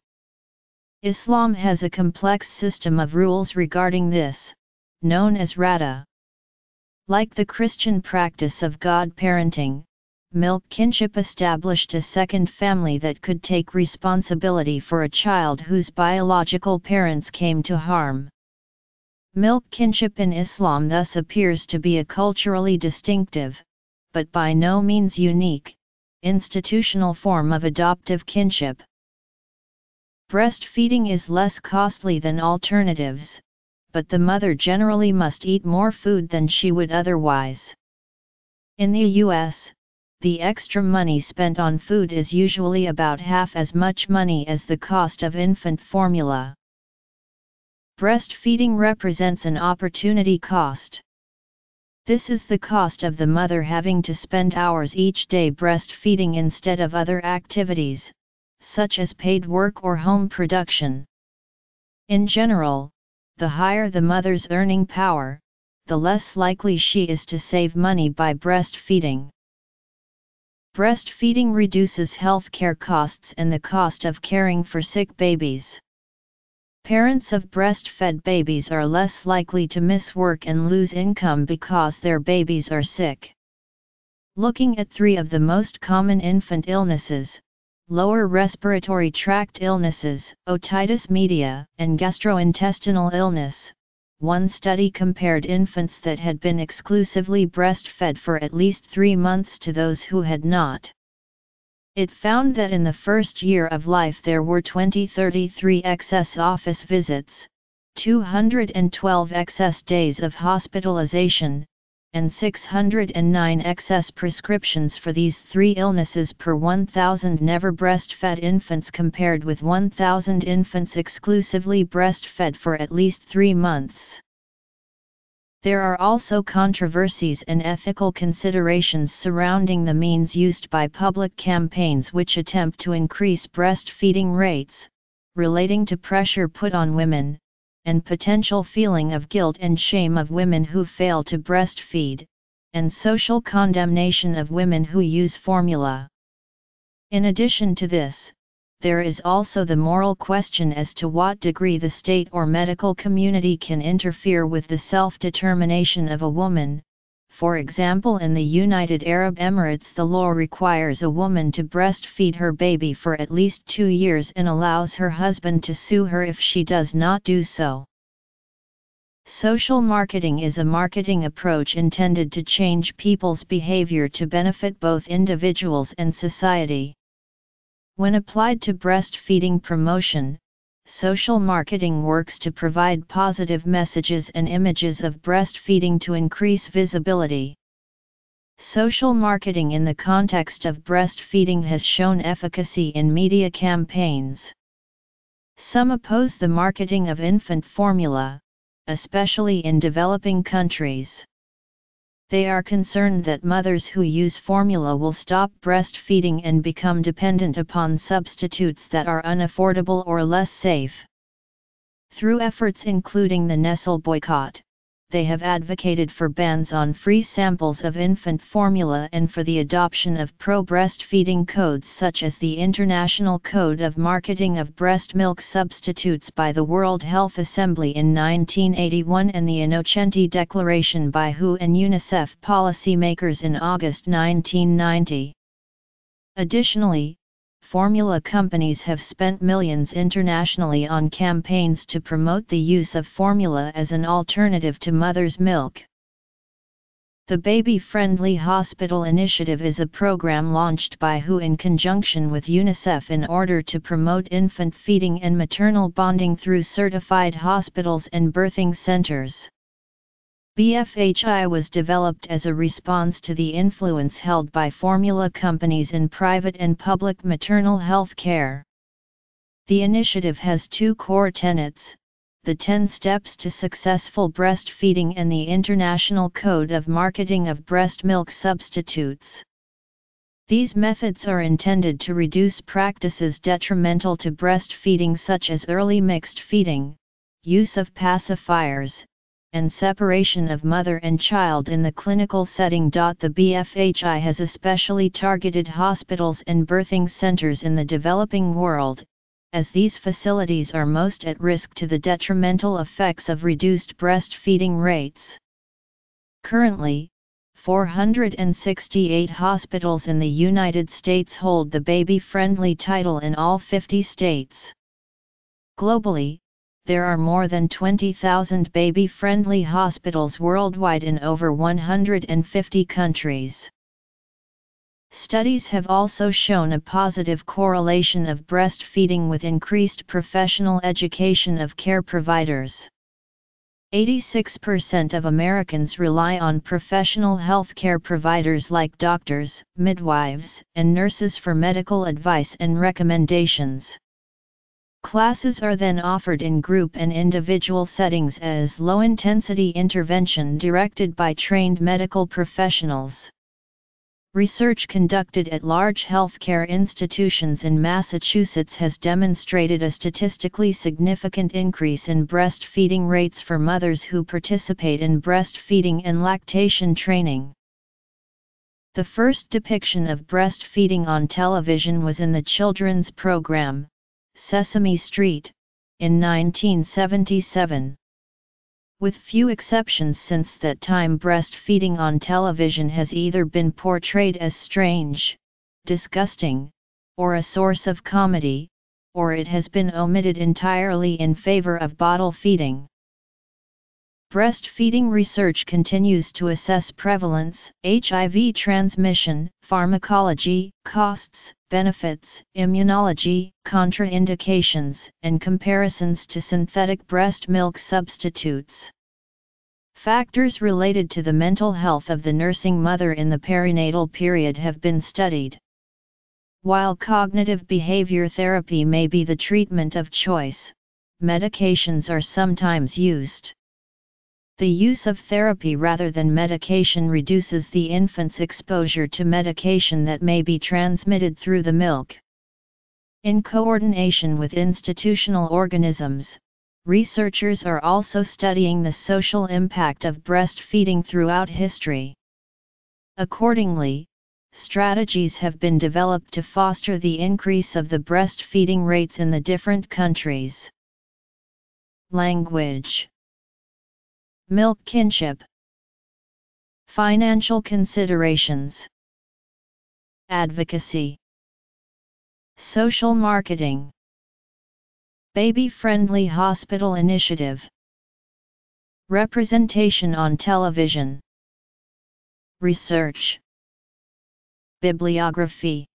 Islam has a complex system of rules regarding this, known as Rada. Like the Christian practice of God-parenting, milk kinship established a second family that could take responsibility for a child whose biological parents came to harm. Milk kinship in Islam thus appears to be a culturally distinctive, but by no means unique, institutional form of adoptive kinship. Breastfeeding is less costly than alternatives, but the mother generally must eat more food than she would otherwise. In the US, the extra money spent on food is usually about half as much money as the cost of infant formula. Breastfeeding represents an opportunity cost. This is the cost of the mother having to spend hours each day breastfeeding instead of other activities, such as paid work or home production. In general, the higher the mother's earning power, the less likely she is to save money by breastfeeding. Breastfeeding reduces healthcare costs and the cost of caring for sick babies. Parents of breastfed babies are less likely to miss work and lose income because their babies are sick. Looking at three of the most common infant illnesses, lower respiratory tract illnesses, otitis media, and gastrointestinal illness, one study compared infants that had been exclusively breastfed for at least three months to those who had not. It found that in the first year of life there were 2033 excess office visits, 212 excess days of hospitalization, and 609 excess prescriptions for these three illnesses per 1,000 never breastfed infants compared with 1,000 infants exclusively breastfed for at least three months. There are also controversies and ethical considerations surrounding the means used by public campaigns which attempt to increase breastfeeding rates, relating to pressure put on women, and potential feeling of guilt and shame of women who fail to breastfeed, and social condemnation of women who use formula. In addition to this, there is also the moral question as to what degree the state or medical community can interfere with the self-determination of a woman, For example in the United Arab Emirates the law requires a woman to breastfeed her baby for at least two years and allows her husband to sue her if she does not do so. Social marketing is a marketing approach intended to change people's behavior to benefit both individuals and society. When applied to breastfeeding promotion, social marketing works to provide positive messages and images of breastfeeding to increase visibility. Social marketing in the context of breastfeeding has shown efficacy in media campaigns. Some oppose the marketing of infant formula, especially in developing countries. They are concerned that mothers who use formula will stop breastfeeding and become dependent upon substitutes that are unaffordable or less safe. Through efforts including the Nestle boycott, they have advocated for bans on free samples of infant formula and for the adoption of pro-breastfeeding codes such as the International Code of Marketing of Breast Milk Substitutes by the World Health Assembly in 1981 and the Innocenti Declaration by WHO and UNICEF policymakers in August 1990. Additionally, formula companies have spent millions internationally on campaigns to promote the use of formula as an alternative to mother's milk. The Baby Friendly Hospital Initiative is a program launched by WHO in conjunction with UNICEF in order to promote infant feeding and maternal bonding through certified hospitals and birthing centers. BFHI was developed as a response to the influence held by formula companies in private and public maternal health care. The initiative has two core tenets the 10 Steps to Successful Breastfeeding and the International Code of Marketing of Breast Milk Substitutes. These methods are intended to reduce practices detrimental to breastfeeding such as early mixed feeding, use of pacifiers, and separation of mother and child in the clinical setting. The BFHI has especially targeted hospitals and birthing centers in the developing world, as these facilities are most at risk to the detrimental effects of reduced breastfeeding rates. Currently, 468 hospitals in the United States hold the baby friendly title in all 50 states. Globally, there are more than 20,000 baby-friendly hospitals worldwide in over 150 countries. Studies have also shown a positive correlation of breastfeeding with increased professional education of care providers. 86% of Americans rely on professional healthcare providers like doctors, midwives, and nurses for medical advice and recommendations. Classes are then offered in group and individual settings as low-intensity intervention directed by trained medical professionals. Research conducted at large healthcare institutions in Massachusetts has demonstrated a statistically significant increase in breastfeeding rates for mothers who participate in breastfeeding and lactation training. The first depiction of breastfeeding on television was in the children's program, Sesame Street, in 1977. With few exceptions since that time breastfeeding on television has either been portrayed as strange, disgusting, or a source of comedy, or it has been omitted entirely in favor of bottle feeding. Breastfeeding research continues to assess prevalence, HIV transmission, pharmacology, costs, benefits, immunology, contraindications, and comparisons to synthetic breast milk substitutes. Factors related to the mental health of the nursing mother in the perinatal period have been studied. While cognitive behavior therapy may be the treatment of choice, medications are sometimes used. The use of therapy rather than medication reduces the infant's exposure to medication that may be transmitted through the milk. In coordination with institutional organisms, researchers are also studying the social impact of breastfeeding throughout history. Accordingly, strategies have been developed to foster the increase of the breastfeeding rates in the different countries. Language Milk kinship. Financial considerations. Advocacy. Social marketing. Baby-friendly hospital initiative. Representation on television. Research. Bibliography